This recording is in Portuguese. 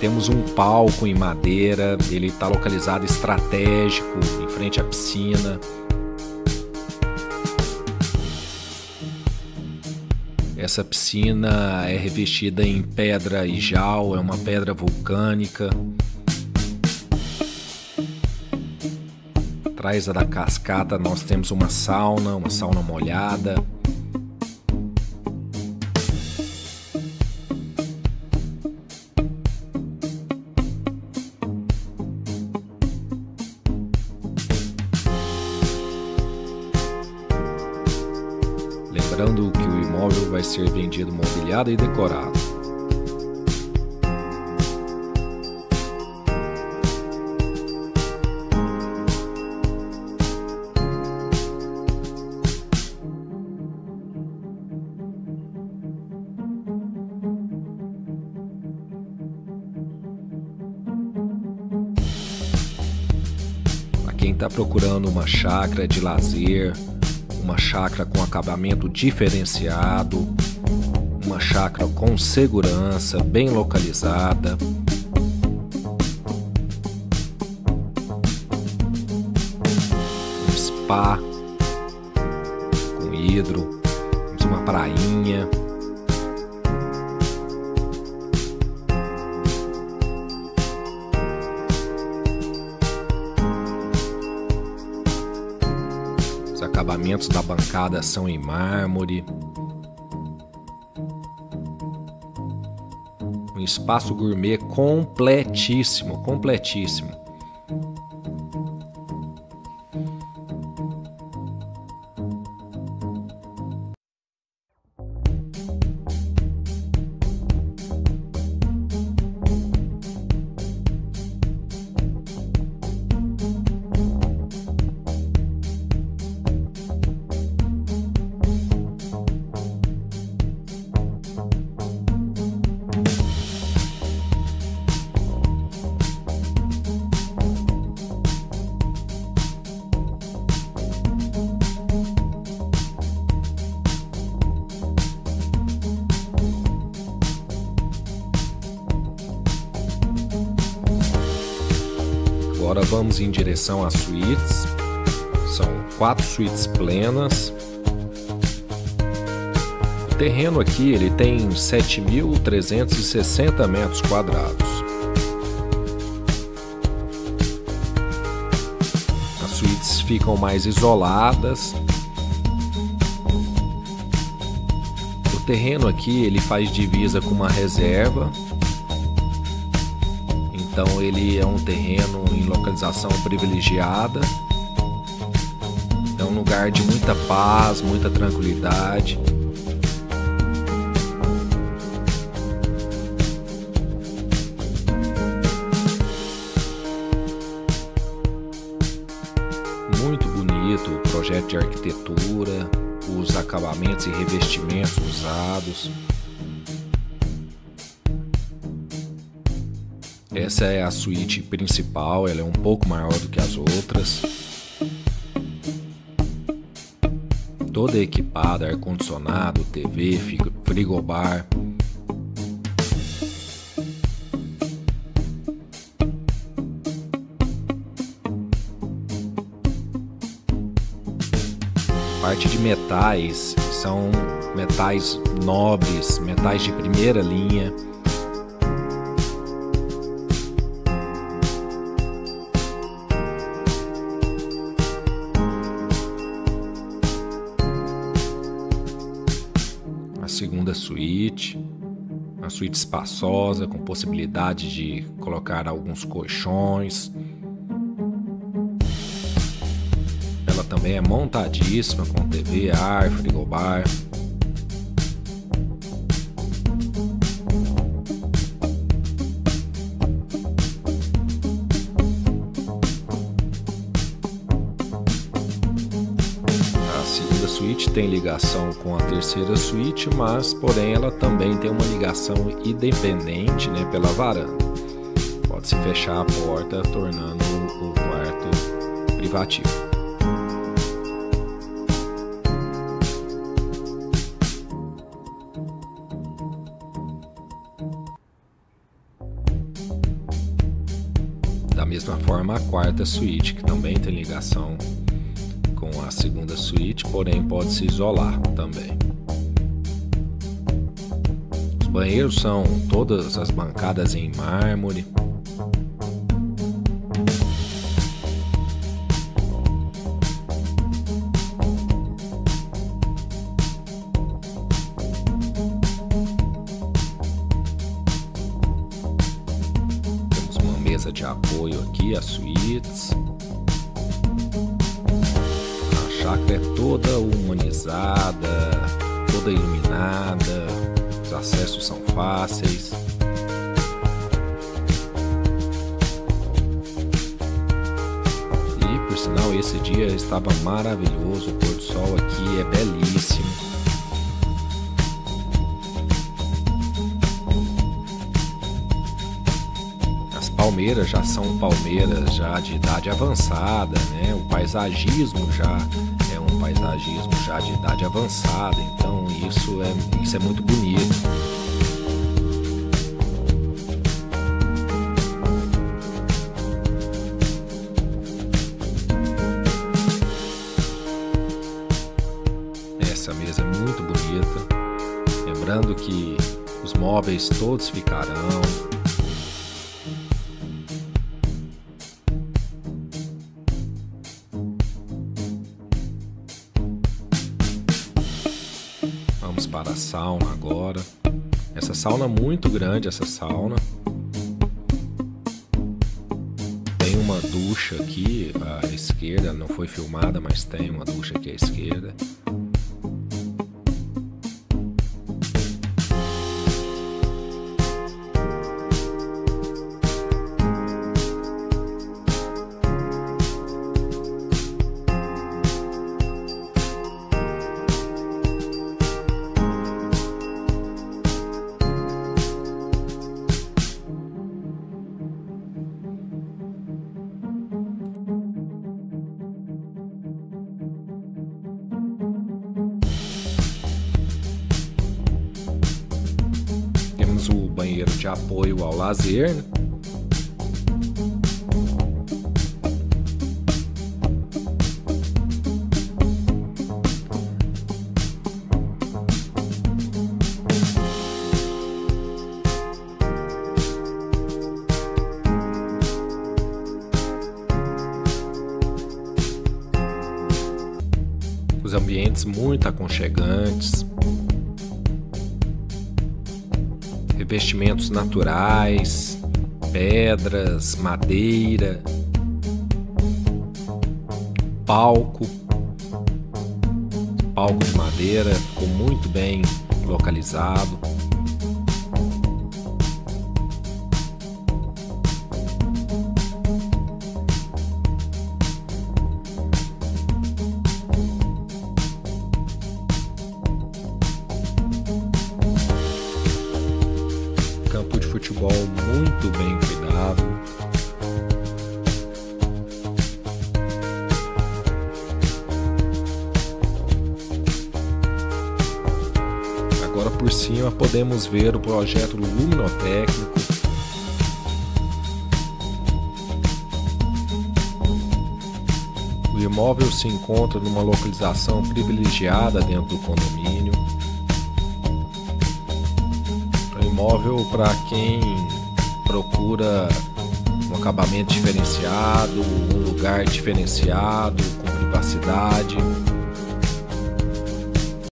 Temos um palco em madeira, ele está localizado estratégico em frente à piscina. Essa piscina é revestida em pedra ijal, é uma pedra vulcânica. Atrás da cascata nós temos uma sauna, uma sauna molhada. Lembrando que o imóvel vai ser vendido mobiliado e decorado. quem está procurando uma chácara de lazer, uma chácara com acabamento diferenciado, uma chácara com segurança, bem localizada. Um spa com hidro, uma prainha. Acabamentos da bancada são em mármore. Um espaço gourmet completíssimo, completíssimo. Agora vamos em direção às suítes. São quatro suítes plenas. O terreno aqui ele tem 7.360 metros quadrados. As suítes ficam mais isoladas. O terreno aqui ele faz divisa com uma reserva então ele é um terreno em localização privilegiada. É um lugar de muita paz, muita tranquilidade. Muito bonito o projeto de arquitetura, os acabamentos e revestimentos usados. Essa é a suíte principal, ela é um pouco maior do que as outras. Toda equipada, ar-condicionado, TV, frigobar. Parte de metais, são metais nobres, metais de primeira linha. Suíte, uma suíte espaçosa com possibilidade de colocar alguns colchões. Ela também é montadíssima com TV, ar, frigobar. Suíte tem ligação com a terceira suíte, mas porém ela também tem uma ligação independente né, pela varanda. Pode-se fechar a porta, tornando o quarto privativo. mesma forma, a quarta suíte, que também tem ligação segunda suíte, porém pode se isolar também. Os banheiros são todas as bancadas em mármore. Temos uma mesa de apoio aqui, as suítes. Chácara é toda humanizada, toda iluminada, os acessos são fáceis. E por sinal, esse dia estava maravilhoso, o pôr do sol aqui é belíssimo. As palmeiras já são palmeiras já de idade avançada, né? O paisagismo já é um paisagismo já de idade avançada, então isso é, isso é muito bonito. Essa mesa é muito bonita. Lembrando que os móveis todos ficarão. Para a sauna agora. Essa sauna é muito grande, essa sauna. Tem uma ducha aqui à esquerda, não foi filmada, mas tem uma ducha aqui à esquerda. Temos o banheiro de apoio ao lazer. Os ambientes muito aconchegantes. Revestimentos naturais, pedras, madeira, palco, palco de madeira, ficou muito bem localizado. Por cima podemos ver o projeto luminotécnico. O imóvel se encontra numa localização privilegiada dentro do condomínio. É um imóvel para quem procura um acabamento diferenciado, um lugar diferenciado, com privacidade.